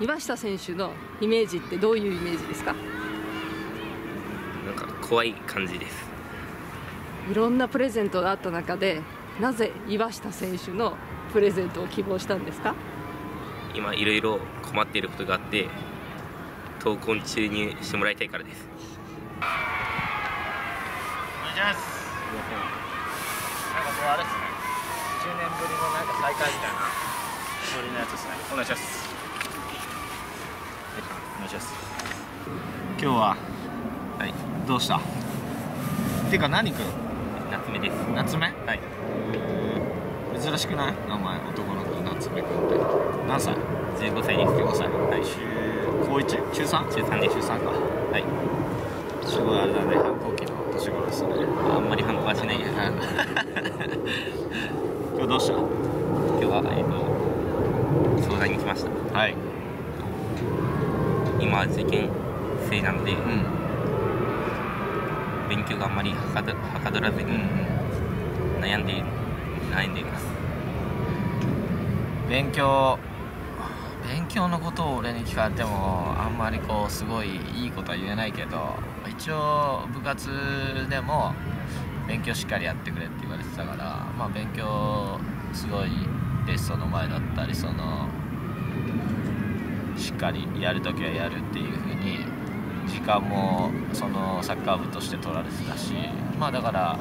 岩下選手のイメージってどういうイメージですか？なんか怖い感じです。いろんなプレゼントがあった中でなぜ岩下選手のプレゼントを希望したんですか？今いろいろ困っていることがあって闘魂注入してもらいたいからです。お願いしますなんかもうあれっすね10年ぶりのなんか再会みたいなノリのやつですねお願いしますお願いします。今日ははい。どうした？てか何くん夏目です。夏目はい。珍しくない？名前男の子夏目くんって。何歳？15歳です。15歳。はい。中高 1? 中 3? 中3です。中3か。はい。すごいあれだね。反抗期の年頃ですね。あんまり反抗はしないです 今日どうした？今日はえっ、と相談に来ました。はい今は受験生なので、うん勉強があんまりはかどはかどらずに悩んで悩んでいます。勉強勉強のことを俺に聞かれてもあんまりこうすごいいいことは言えないけど一応部活でも勉強しっかりやってくれって言われてたからまあ勉強すごいテストの前だったりそのしっかりやるときはやるっていう風に時間もそのサッカー部として取られてたしまあだから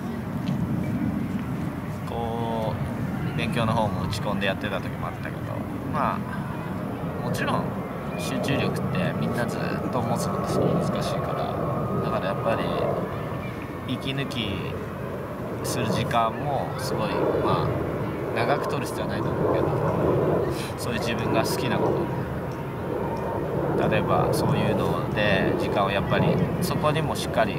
こう勉強の方も打ち込んでやってた時もあったけどまあもちろん集中力ってみんなずっと持つのってすごい難しいからだからやっぱり息抜きする時間もすごいまあ長く取る必要はないと思うけどそういう自分が好きなこと例えばそういうので時間をやっぱりそこにもしっかり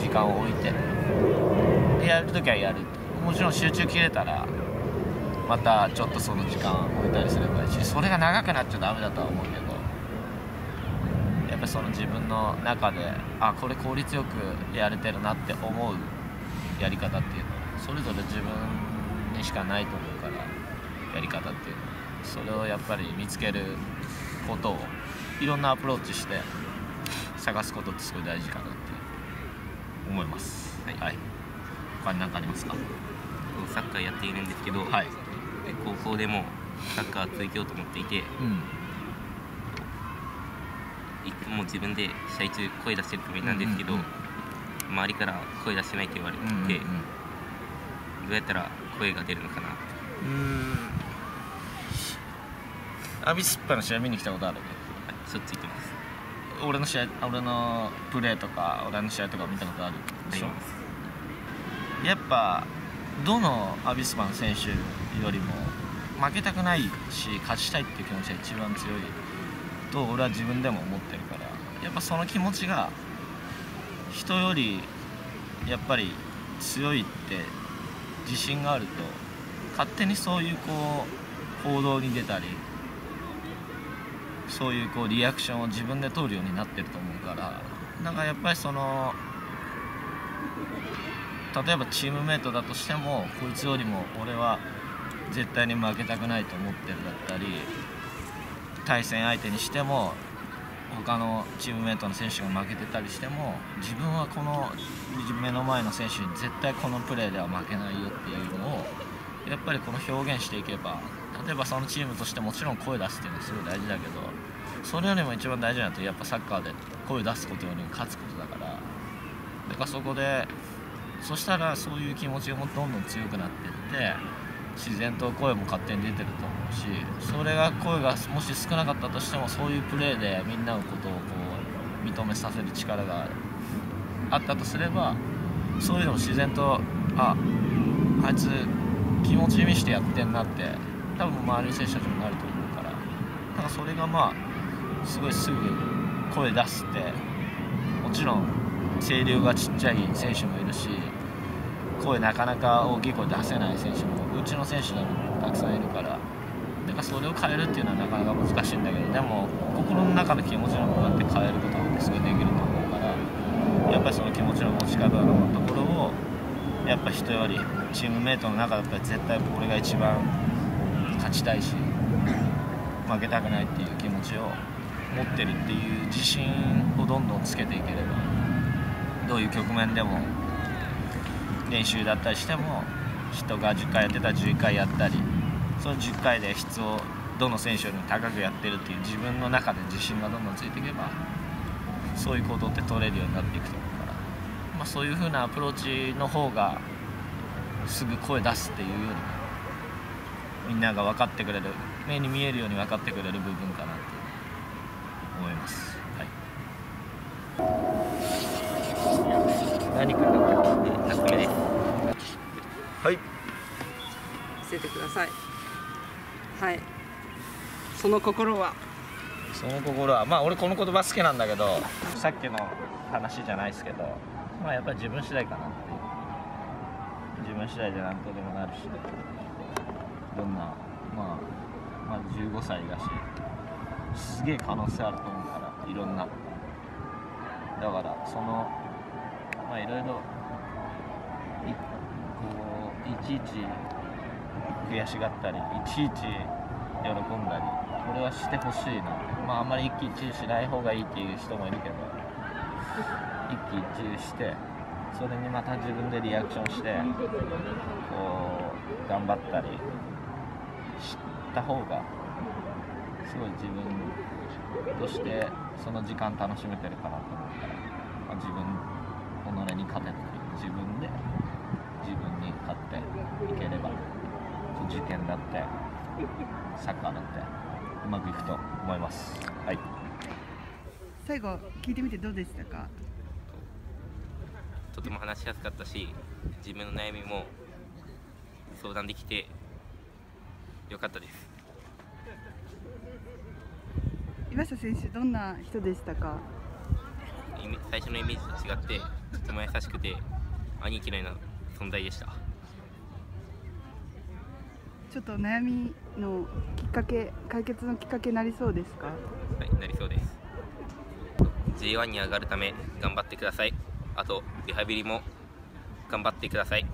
時間を置いてでやるときはやる。もちろん集中切れたらまたちょっとその時間置いたりすればいいしそれが長くなっちゃダメだとは思うけどやっぱりその自分の中であこれ効率よくやれてるなって思うやり方っていうのはそれぞれ自分にしかないと思うからやり方っていうのは。それをやっぱり見つけることをいろんなアプローチして探すことってすごい大事かなって思います。はい。はい、他に何かありますか？サッカーやっているんですけど、はい。高校でもサッカー続けようと思っていてうん。いつも自分で試合中声出してるつもりなんですけど、うんうん周りから声出してないと言われてうんうんて、どうやったら声が出るのかなうんアビスパの試合見に来たことあるはいしょっちゅう言ってます。俺の試合俺のプレーとか俺の試合とか見たことある？でしょやっぱどのアビスパの選手よりも負けたくないし勝ちたいっていう気持ちが一番強いと俺は自分でも思ってるからやっぱその気持ちが人よりやっぱり強いって自信があると勝手にそういうこう行動に出たりそういうこうリアクションを自分で取るようになってると思うからだからやっぱりその例えばチームメートだとしてもこいつよりも俺は絶対に負けたくないと思ってるだったり対戦相手にしても他のチームメートの選手が負けてたりしても自分はこの目の前の選手に絶対このプレーでは負けないよっていうのをやっぱりこの表現していけば例えばそのチームとしてもちろん声出すっていうのはすごい大事だけどそれよりも一番大事なのはやっぱサッカーで声出すことよりも勝つことだからだからそこでそしたらそういう気持ちがもどんどん強くなっていって自然と声も勝手に出てると思うしそれが声がもし少なかったとしてもそういうプレーでみんなのことをこう認めさせる力があったとすればそういうのも自然とああいつ気持ち見してやってんなって多分周りの選手たちもなると思うから。だかそれがまあすごいすぐ声出すってもちろん声量がちっちゃい選手もいるし声なかなか大きい声出せない選手もうちの選手でもたくさんいるからだかそれを変えるっていうのはなかなか難しいんだけどでも心の中の気持ちの部分って変えることってすごいできると思うからやっぱりその気持ちの持ち方のとやっぱ人よりチームメートの中だったら絶対俺が一番勝ちたいし負けたくないっていう気持ちを持ってるっていう自信をどんどんつけていければどういう局面でも練習だったりしても人が10回やってたら11回やったりその10回で質をどの選手よりも高くやってるっていう自分の中で自信がどんどんついていけばそういう行動って取れるようになっていくと、まあ、そういう風なアプローチの方がすぐ声出すっていうよりもみんなが分かってくれる目に見えるように分かってくれる部分かなって思います、はい、何かがで夏目ですはい。見せてください。はい。その心は。その心は。まあ俺この言葉好きなんだけどさっきの話じゃないですけど。まあやっぱり自分次第かなって自分次第で何とでもなるし。どんなまあまあ15歳だし。すげえ可能性あると思うから。いろんな。だからそのまあいろいろいこういちいち悔しがったりいちいち喜んだりこれはしてほしいなまああんまり一喜一憂しない方がいいっていう人もいるけど。一喜一憂してそれにまた自分でリアクションしてこう頑張ったりした方がすごい自分としてその時間楽しめてるかなと思うから、まあ、自分己に勝てて自分で自分に勝っていければ受験だってサッカーだってうまくいくと思います。はい。最後聞いてみてどうでしたか？とても話しやすかったし自分の悩みも相談できてよかったです。岩下選手どんな人でしたか？最初のイメージと違ってとても優しくて兄貴のような存在でした。ちょっと悩みのきっかけ解決のきっかけになりそうですか？はいなりそうです。J1 に上がるため頑張ってくださいあとリハビリも頑張ってください。